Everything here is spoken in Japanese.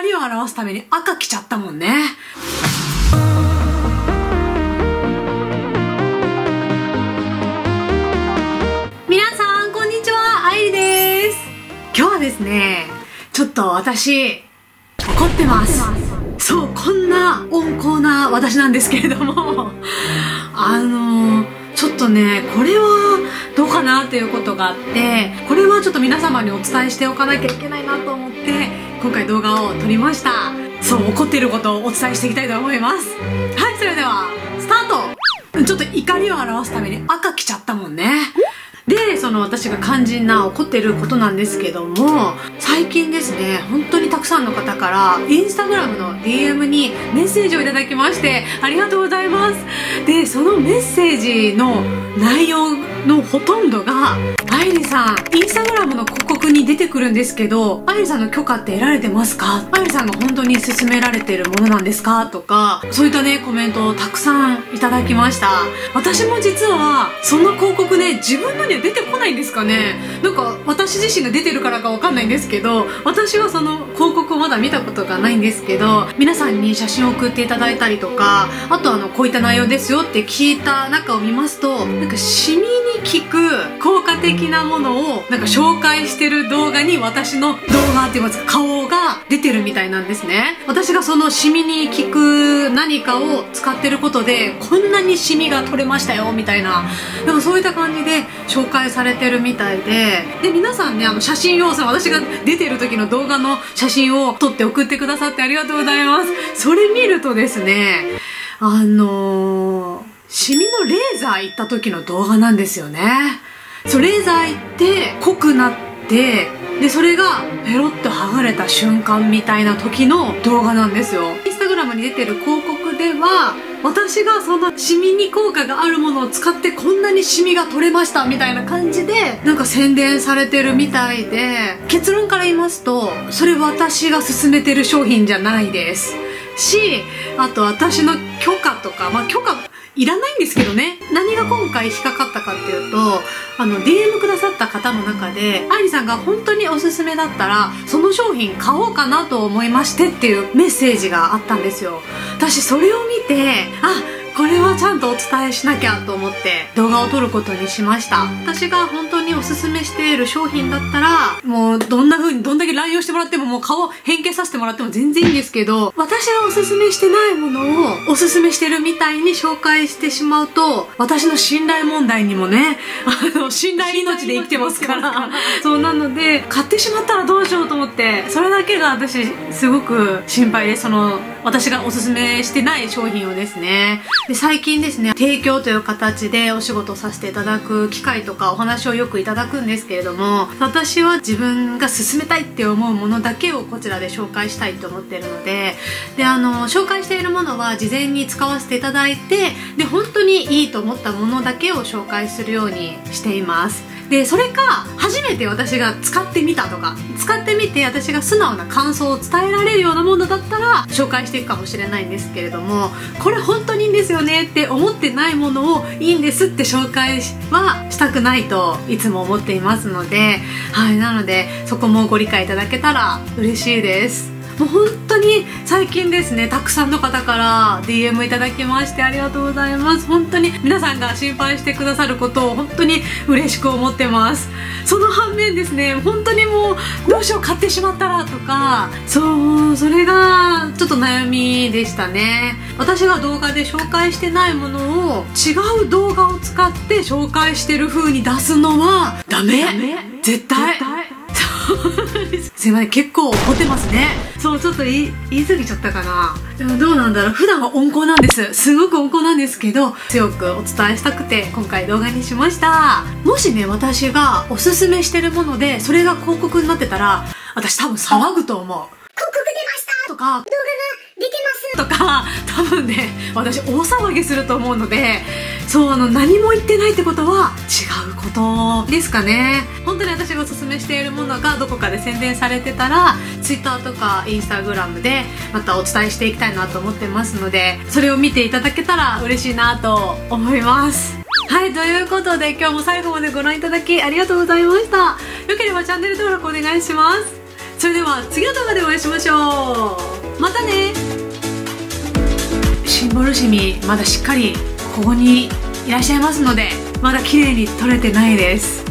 怒りを表すために赤着ちゃったもんね。皆さん、こんにちは。愛理です。今日はですね、ちょっと私、怒ってます。そう、こんな温厚な私なんですけれども、あのちょっとね、これはどうかなっていうことがあって、これはちょっと皆様にお伝えしておかなきゃいけないなと思って、今回動画を撮りました。そう、怒っていることをお伝えしていきたいと思います。はい、それでは、スタートちょっと怒りを表すために赤来ちゃったもんね。で、その私が肝心な怒ってることなんですけども、最近ですね、本当にたくさんの方から、インスタグラムの DM にメッセージをいただきまして、ありがとうございます。で、そのメッセージの内容のほとんどが、愛理さん、インスタグラムの広告に出てくるんですけど、愛理さんの許可って得られてますか？愛理さんが本当に勧められてるものなんですか？とか、そういったね、コメントをたくさんいただきました。私も実は、その広告ね、自分のには出てこないんですかね？なんか、私自身が出てるからかわかんないんですけど、私はその広告をまだ見たことがないんですけど、皆さんに写真を送っていただいたりとか、あとあの、こういった内容ですよって聞いた中を見ますと、なんか、シミに効く効果的なものを、なんか紹介してる動画に私の動画って言いますか、顔が出てるみたいなんですね。私がそのシミに効く何かを使ってることで、こんなにシミが取れましたよ、みたいな。なんかそういった感じで紹介されてるみたいで、で、皆さんね、あの写真を、その私が出てる時の動画の写真を撮って送ってくださってありがとうございます。それ見るとですね、あのー、シミのレーザー行った時の動画なんですよね。そう、レーザー行って濃くなって、で、それがペロッと剥がれた瞬間みたいな時の動画なんですよ。インスタグラムに出てる広告では、私がそのシミに効果があるものを使ってこんなにシミが取れましたみたいな感じでなんか宣伝されてるみたいで結論から言いますとそれ私が勧めてる商品じゃないですしあと私の許可とかまあ許可いらないんですけどね。何が今回引っかかったかっていうとあの DM くださった方の中で愛理さんが本当におすすめだったらその商品買おうかなと思いましてっていうメッセージがあったんですよ。私それを見てあこれはちゃんとお伝えしなきゃと思って動画を撮ることにしました。私が本当におすすめしている商品だったらもうどんな風にどんだけ乱用してもらってももう顔変形させてもらっても全然いいんですけど私がおすすめしてないものをおすすめしてるみたいに紹介してしまうと私の信頼問題にもねあの信頼命で生きてますから。そうなので買ってしまったらどうしようと思ってそれだけが私すごく心配ですその私がおすすめしてない商品をですね。で最近ですね提供という形でお仕事させていただく機会とかお話をよくいただくんですけれども私は自分が進めたいって思うものだけをこちらで紹介したいと思ってるのでであの紹介しているものは事前に使わせていただいてで本当にいいと思ったものだけを紹介するようにしています。でそれか初めて私が使ってみたとか使ってみて私が素直な感想を伝えられるようなものだったら紹介していくかもしれないんですけれどもこれ本当にいいんですよねって思ってないものをいいんですって紹介はしたくないといつも思っていますのではいなのでそこもご理解いただけたら嬉しいです。もう本当に最近ですねたくさんの方から DM いただきましてありがとうございます。本当に皆さんが心配してくださることを本当に嬉しく思ってます。その反面ですね本当にもうどうしよう買ってしまったらとかそうそれがちょっと悩みでしたね。私が動画で紹介してないものを違う動画を使って紹介してる風に出すのはダメ？絶対 すい。ません結構怒ってますね。そうちょっと言い言い過ぎちゃったかな。でもどうなんだろう。普段は温厚なんです。すごく温厚なんですけど強くお伝えしたくて今回動画にしました。もしね私がおすすめしてるものでそれが広告になってたら私多分騒ぐと思う。広告出ましたとか。動画が出てます。とか多分ね私大騒ぎすると思うのでそうあの何も言ってないってことは違うことですかね本当に私がおすすめしているものがどこかで宣伝されてたら Twitter とか Instagram でまたお伝えしていきたいなと思ってますのでそれを見ていただけたら嬉しいなと思いますはい、ということで今日も最後までご覧いただきありがとうございました。よければチャンネル登録お願いします。それでは次の動画でお会いしましょうまたねシンボルシミまだしっかりここにいらっしゃいますのでまだ綺麗に撮れてないです。